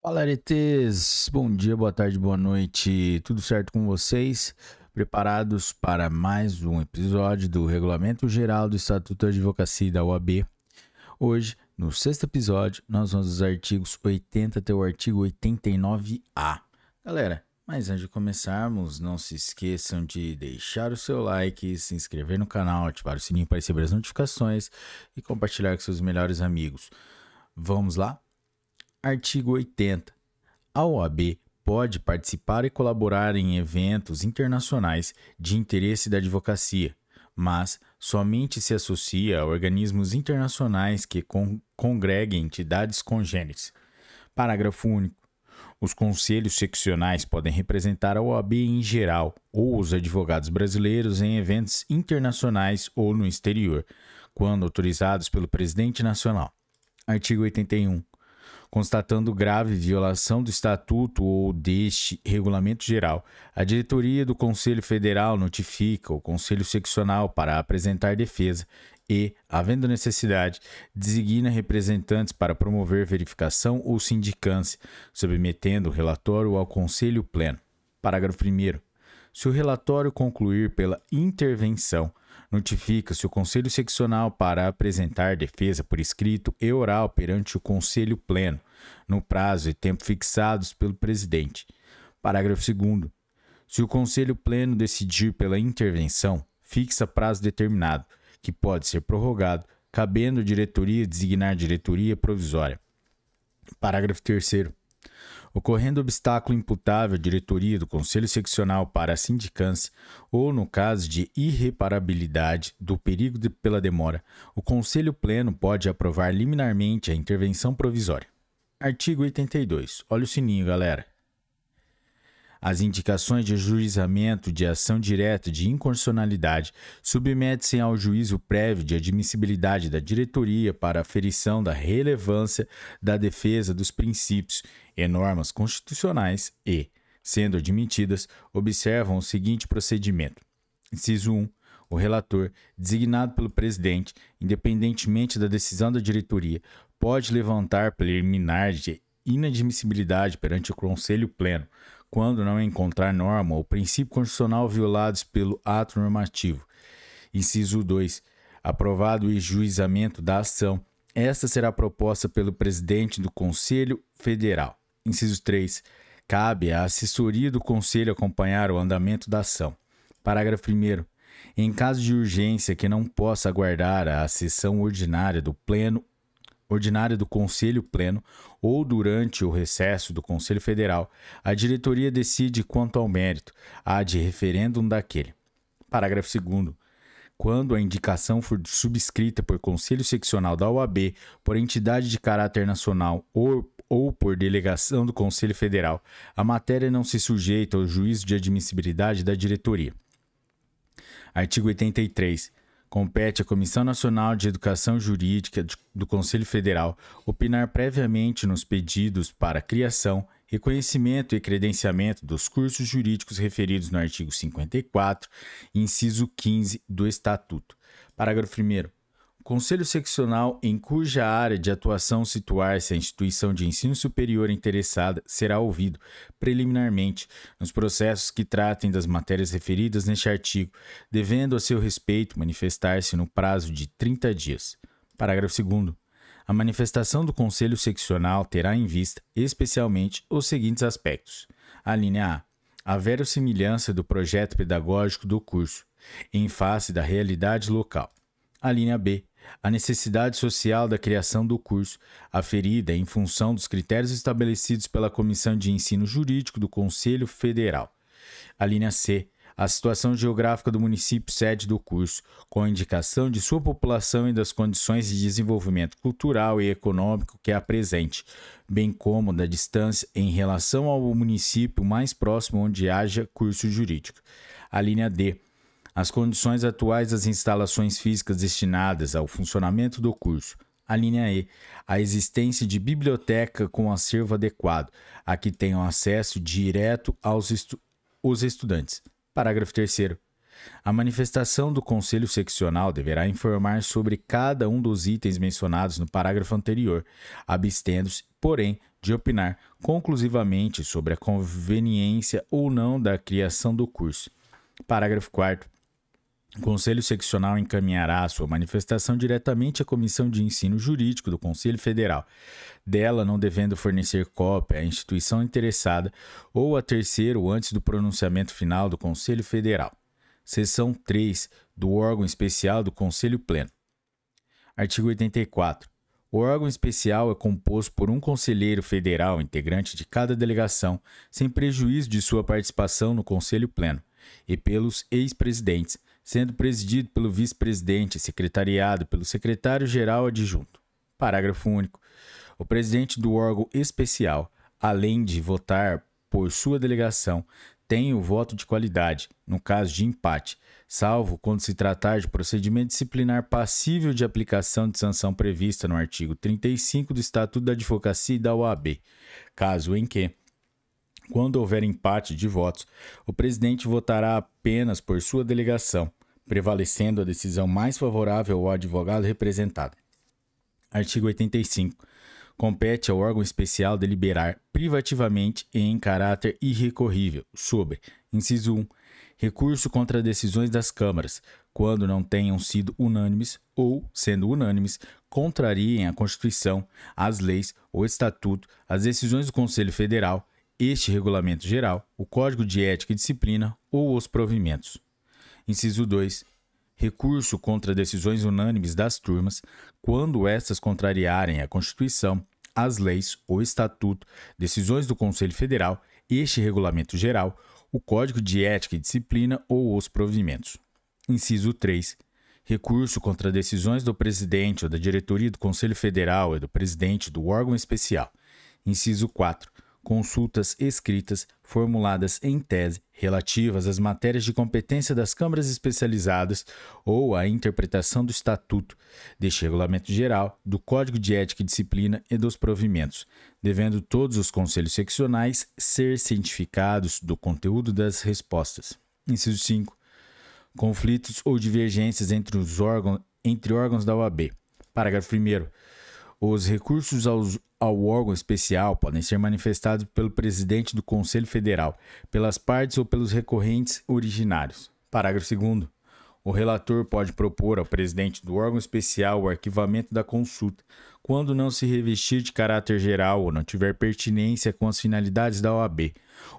Fala, aretes! Bom dia, boa tarde, boa noite. Tudo certo com vocês? Preparados para mais um episódio do Regulamento Geral do Estatuto da Advocacia da OAB? Hoje, no sexto episódio, nós vamos dos artigos 80 até o artigo 89A. Galera, mas antes de começarmos, não se esqueçam de deixar o seu like, se inscrever no canal, ativar o sininho para receber as notificações e compartilhar com seus melhores amigos. Vamos lá? Artigo 80. A OAB pode participar e colaborar em eventos internacionais de interesse da advocacia, mas somente se associa a organismos internacionais que con congreguem entidades congêneres. Parágrafo único. Os conselhos seccionais podem representar a OAB em geral ou os advogados brasileiros em eventos internacionais ou no exterior, quando autorizados pelo presidente nacional. Artigo 81 constatando grave violação do Estatuto ou deste Regulamento Geral, a diretoria do Conselho Federal notifica o Conselho Seccional para apresentar defesa e, havendo necessidade, designa representantes para promover verificação ou sindicância, submetendo o relatório ao Conselho Pleno. Parágrafo 1. Se o relatório concluir pela intervenção, notifica-se o Conselho Seccional para apresentar defesa por escrito e oral perante o Conselho Pleno, no prazo e tempo fixados pelo presidente. Parágrafo 2. Se o Conselho Pleno decidir pela intervenção, fixa prazo determinado, que pode ser prorrogado, cabendo diretoria designar diretoria provisória. Parágrafo 3. Ocorrendo obstáculo imputável à diretoria do Conselho Seccional para a sindicância, ou no caso de irreparabilidade do perigo de, pela demora, o Conselho Pleno pode aprovar liminarmente a intervenção provisória. Artigo 82. Olha o sininho, galera. As indicações de ajuizamento de ação direta de inconstitucionalidade submetem-se ao juízo prévio de admissibilidade da diretoria para aferição da relevância da defesa dos princípios e normas constitucionais e, sendo admitidas, observam o seguinte procedimento. Inciso 1. O relator, designado pelo presidente, independentemente da decisão da diretoria, pode levantar preliminar de inadmissibilidade perante o Conselho Pleno, quando não encontrar norma ou princípio constitucional violados pelo ato normativo. Inciso 2. Aprovado o juizamento da ação, esta será proposta pelo presidente do Conselho Federal. Inciso 3. Cabe à assessoria do Conselho acompanhar o andamento da ação. Parágrafo 1. Em caso de urgência que não possa aguardar a sessão ordinária do Pleno ordinária do Conselho Pleno ou durante o recesso do Conselho Federal, a diretoria decide quanto ao mérito, há de referêndum daquele. Parágrafo 2 quando a indicação for subscrita por Conselho Seccional da OAB, por entidade de caráter nacional ou, ou por delegação do Conselho Federal, a matéria não se sujeita ao juízo de admissibilidade da diretoria. Artigo 83. Compete à Comissão Nacional de Educação Jurídica do Conselho Federal opinar previamente nos pedidos para criação, reconhecimento e credenciamento dos cursos jurídicos referidos no artigo 54, inciso 15 do Estatuto. Parágrafo 1. Conselho seccional em cuja área de atuação situar-se a instituição de ensino superior interessada será ouvido, preliminarmente, nos processos que tratem das matérias referidas neste artigo, devendo a seu respeito manifestar-se no prazo de 30 dias. Parágrafo 2. A manifestação do Conselho seccional terá em vista, especialmente, os seguintes aspectos: a linha A. A verossimilhança do projeto pedagógico do curso, em face da realidade local. A linha B a necessidade social da criação do curso, aferida em função dos critérios estabelecidos pela Comissão de Ensino Jurídico do Conselho Federal. A linha C. A situação geográfica do município sede do curso, com a indicação de sua população e das condições de desenvolvimento cultural e econômico que apresente, bem como da distância em relação ao município mais próximo onde haja curso jurídico. A linha D as condições atuais das instalações físicas destinadas ao funcionamento do curso. A linha E, a existência de biblioteca com acervo adequado, a que tenham acesso direto aos estu os estudantes. Parágrafo 3 A manifestação do Conselho Seccional deverá informar sobre cada um dos itens mencionados no parágrafo anterior, abstendo-se, porém, de opinar conclusivamente sobre a conveniência ou não da criação do curso. Parágrafo 4. O Conselho Seccional encaminhará a sua manifestação diretamente à Comissão de Ensino Jurídico do Conselho Federal, dela não devendo fornecer cópia à instituição interessada ou a terceiro antes do pronunciamento final do Conselho Federal. Seção 3 do órgão especial do Conselho Pleno. Artigo 84. O órgão especial é composto por um conselheiro federal integrante de cada delegação, sem prejuízo de sua participação no Conselho Pleno, e pelos ex-presidentes, sendo presidido pelo vice-presidente secretariado pelo secretário-geral adjunto. Parágrafo único. O presidente do órgão especial, além de votar por sua delegação, tem o voto de qualidade, no caso de empate, salvo quando se tratar de procedimento disciplinar passível de aplicação de sanção prevista no artigo 35 do Estatuto da Advocacia e da OAB, caso em que quando houver empate de votos, o presidente votará apenas por sua delegação, prevalecendo a decisão mais favorável ao advogado representado. Artigo 85. Compete ao órgão especial deliberar privativamente e em caráter irrecorrível sobre, inciso 1, recurso contra decisões das câmaras, quando não tenham sido unânimes ou, sendo unânimes, contrariem a Constituição, as leis, o Estatuto, as decisões do Conselho Federal, este regulamento geral, o Código de Ética e Disciplina ou os provimentos. Inciso 2. Recurso contra decisões unânimes das turmas, quando estas contrariarem a Constituição, as leis, o Estatuto, decisões do Conselho Federal, este regulamento geral, o Código de Ética e Disciplina ou os provimentos. Inciso 3. Recurso contra decisões do presidente ou da diretoria do Conselho Federal e do presidente do órgão especial. Inciso 4 consultas escritas formuladas em tese relativas às matérias de competência das câmaras especializadas ou à interpretação do Estatuto, deste Regulamento Geral, do Código de Ética e Disciplina e dos provimentos, devendo todos os conselhos seccionais ser cientificados do conteúdo das respostas. Inciso 5. Conflitos ou divergências entre os órgãos, entre órgãos da OAB. Parágrafo 1. Os recursos aos, ao órgão especial podem ser manifestados pelo presidente do Conselho Federal, pelas partes ou pelos recorrentes originários. Parágrafo 2. O relator pode propor ao presidente do órgão especial o arquivamento da consulta, quando não se revestir de caráter geral ou não tiver pertinência com as finalidades da OAB,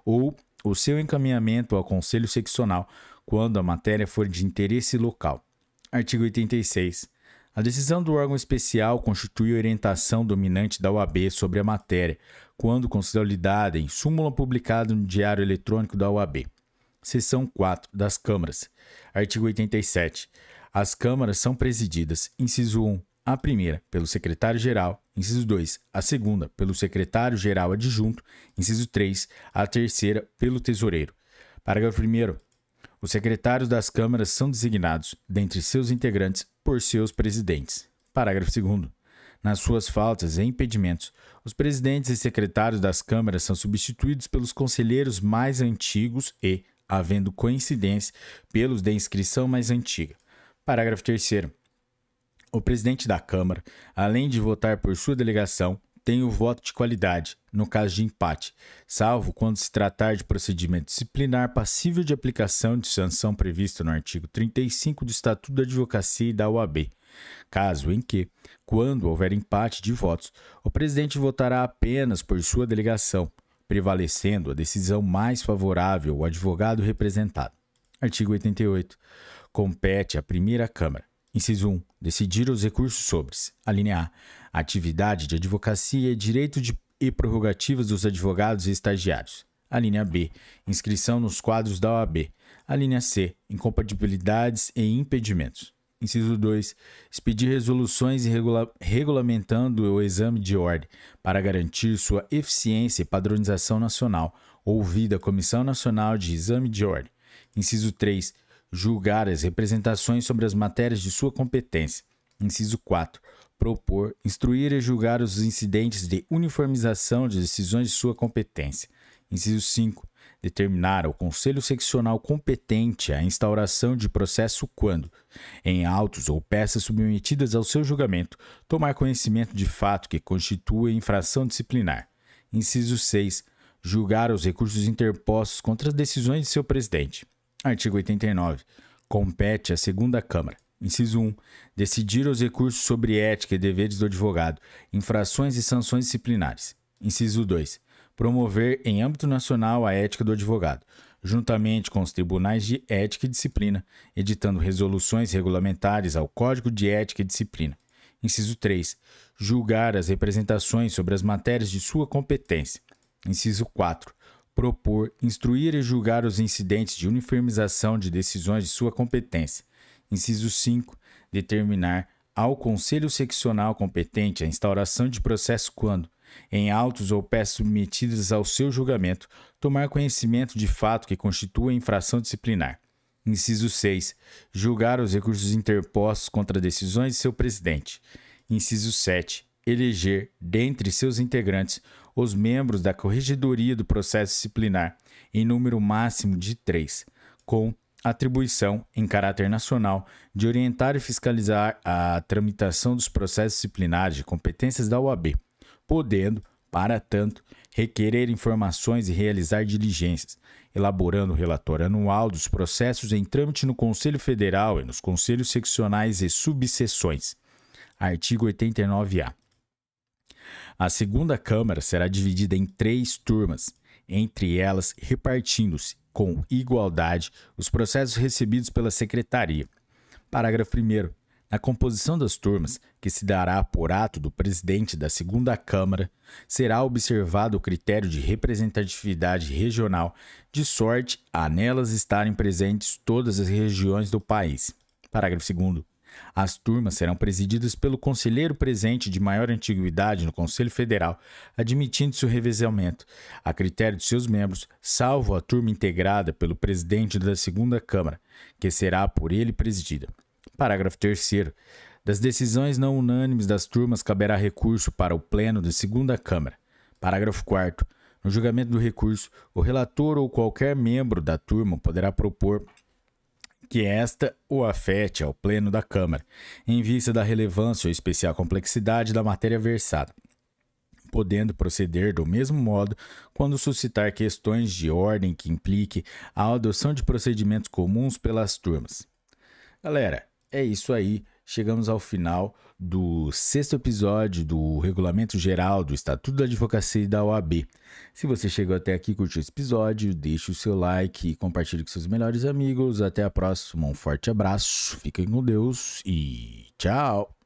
ou o seu encaminhamento ao Conselho Seccional, quando a matéria for de interesse local. Artigo 86. A decisão do órgão especial constitui a orientação dominante da OAB sobre a matéria, quando consolidada em súmula publicada no Diário Eletrônico da OAB. Seção 4 das Câmaras. Artigo 87. As câmaras são presididas, inciso 1, a primeira, pelo secretário-geral, inciso 2, a segunda, pelo secretário-geral adjunto, inciso 3, a terceira, pelo tesoureiro. Parágrafo 1. Os secretários das câmaras são designados, dentre seus integrantes, por seus presidentes. Parágrafo 2. Nas suas faltas e impedimentos, os presidentes e secretários das câmaras são substituídos pelos conselheiros mais antigos e, havendo coincidência, pelos de inscrição mais antiga. Parágrafo 3. O presidente da Câmara, além de votar por sua delegação, tem o voto de qualidade, no caso de empate, salvo quando se tratar de procedimento disciplinar passível de aplicação de sanção prevista no artigo 35 do Estatuto da Advocacia e da OAB, caso em que, quando houver empate de votos, o presidente votará apenas por sua delegação, prevalecendo a decisão mais favorável ao advogado representado. Artigo 88. Compete à primeira Câmara, inciso 1, decidir os recursos sobre, a linha A, atividade de advocacia e direito de, e prerrogativas dos advogados e estagiários. A linha B, inscrição nos quadros da OAB. A linha C, incompatibilidades e impedimentos. Inciso 2. Expedir resoluções regula regulamentando o exame de ordem para garantir sua eficiência e padronização nacional, ouvida a Comissão Nacional de Exame de Ordem. Inciso 3. Julgar as representações sobre as matérias de sua competência. Inciso 4 propor, instruir e julgar os incidentes de uniformização de decisões de sua competência. Inciso 5. determinar ao Conselho Seccional competente a instauração de processo quando, em autos ou peças submetidas ao seu julgamento, tomar conhecimento de fato que constitua infração disciplinar. Inciso 6. Julgar os recursos interpostos contra as decisões de seu presidente. Artigo 89. Compete à segunda Câmara. Inciso 1. Decidir os recursos sobre ética e deveres do advogado, infrações e sanções disciplinares. Inciso 2 promover em âmbito nacional a ética do advogado, juntamente com os tribunais de ética e disciplina, editando resoluções regulamentares ao Código de Ética e Disciplina. Inciso 3. Julgar as representações sobre as matérias de sua competência. Inciso 4. Propor, instruir e julgar os incidentes de uniformização de decisões de sua competência. Inciso 5. Determinar ao Conselho Seccional competente a instauração de processo quando, em autos ou peças submetidas ao seu julgamento, tomar conhecimento de fato que constitua infração disciplinar. Inciso 6. Julgar os recursos interpostos contra decisões de seu presidente. Inciso 7. Eleger, dentre seus integrantes, os membros da Corregedoria do Processo Disciplinar, em número máximo de três, com atribuição, em caráter nacional, de orientar e fiscalizar a tramitação dos processos disciplinares de competências da OAB podendo, para tanto, requerer informações e realizar diligências, elaborando o relatório anual dos processos em trâmite no Conselho Federal e nos conselhos seccionais e subseções. Artigo 89-A. A segunda Câmara será dividida em três turmas, entre elas repartindo-se com igualdade os processos recebidos pela Secretaria. Parágrafo 1. Na composição das turmas, que se dará por ato do presidente da segunda Câmara, será observado o critério de representatividade regional, de sorte a nelas estarem presentes todas as regiões do país. Parágrafo 2. As turmas serão presididas pelo conselheiro presente de maior antiguidade no Conselho Federal, admitindo-se o revezamento, a critério de seus membros, salvo a turma integrada pelo presidente da segunda Câmara, que será por ele presidida. Parágrafo 3. Das decisões não unânimes das turmas caberá recurso para o Pleno da Segunda Câmara. Parágrafo 4. No julgamento do recurso, o relator ou qualquer membro da turma poderá propor que esta o afete ao Pleno da Câmara, em vista da relevância ou especial complexidade da matéria versada, podendo proceder do mesmo modo quando suscitar questões de ordem que implique a adoção de procedimentos comuns pelas turmas. Galera, é isso aí. Chegamos ao final do sexto episódio do Regulamento Geral do Estatuto da Advocacia e da OAB. Se você chegou até aqui e curtiu esse episódio, deixe o seu like e compartilhe com seus melhores amigos. Até a próxima. Um forte abraço, fiquem com Deus e tchau!